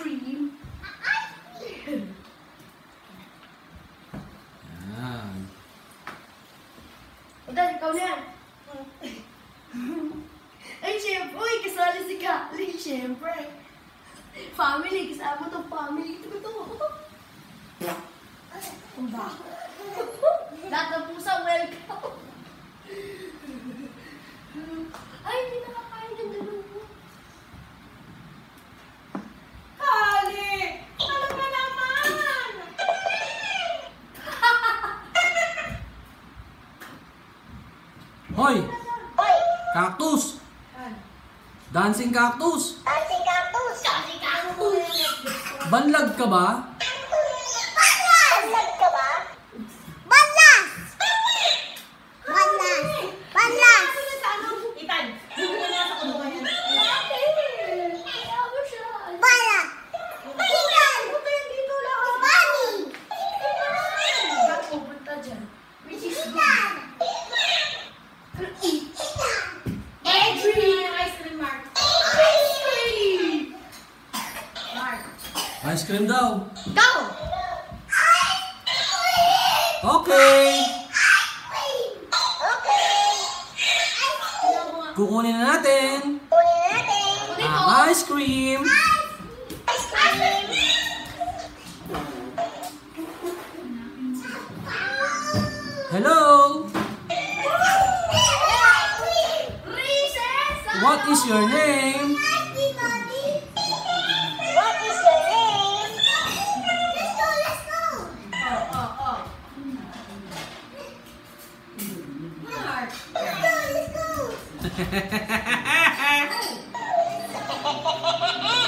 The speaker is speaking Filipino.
cream. Yan. Udan, ikaw na yan. Ay, syempre. Uy, kasali si Kali. Syempre. Family. Kasama tong family. Ito to. Ang bako. Lahat ng pusa, welcome. Ay, Hoy! Cactus! Dancing cactus! Kasi kaktus. Banlag ka ba? Ice cream daw. Go! Okay! Okay! Kukunin na natin Kunin natin. ang ice cream. Ice cream! Hello! What is your name? hey.